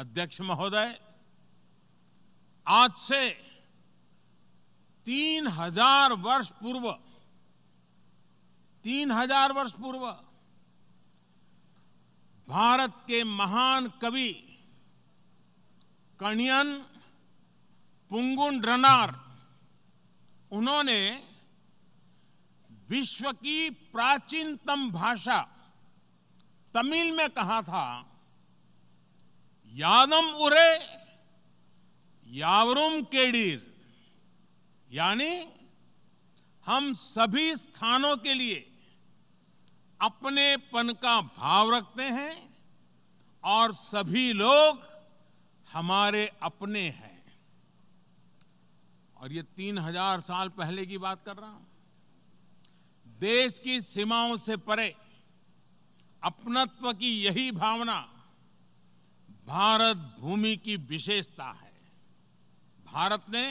अध्यक्ष महोदय, आज से तीन हज़ार वर्ष पूर्व, तीन हज़ार वर्ष पूर्व, भारत के महान कवि कणियन पुंगुन रनार उन्होंने विश्व की प्राचीनतम भाषा तमिल में कहा था। यादम उरे, यावरुम केडीर। यानी हम सभी स्थानों के लिए अपनेपन का भाव रखते हैं और सभी लोग हमारे अपने हैं। और ये तीन हज़ार साल पहले की बात कर रहा हूँ। देश की सीमाओं से परे अपनत्व की यही भावना भारत भूमि की विशेषता है। भारत ने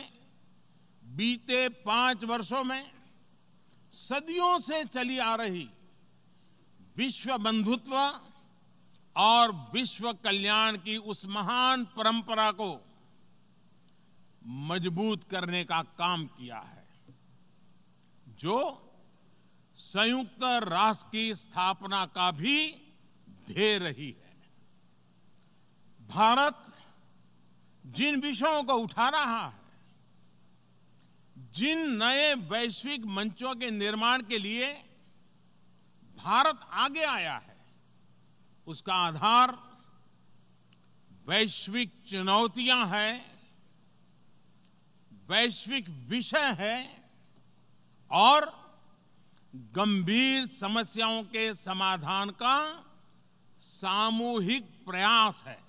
बीते पाँच वर्षों में सदियों से चली आ रही विश्व बंधुत्व और विश्व कल्याण की उस महान परंपरा को मज़बूत करने का काम किया है, जो संयुक्त राष्ट्र की स्थापना का भी ध्येय रही है। भारत जिन विषयों को उठा रहा है, जिन नए वैश्विक मंचों के निर्माण के लिए भारत आगे आया है, उसका आधार वैश्विक चुनौतियाँ हैं, वैश्विक विषय है और गंभीर समस्याओं के समाधान का सामूहिक प्रयास है।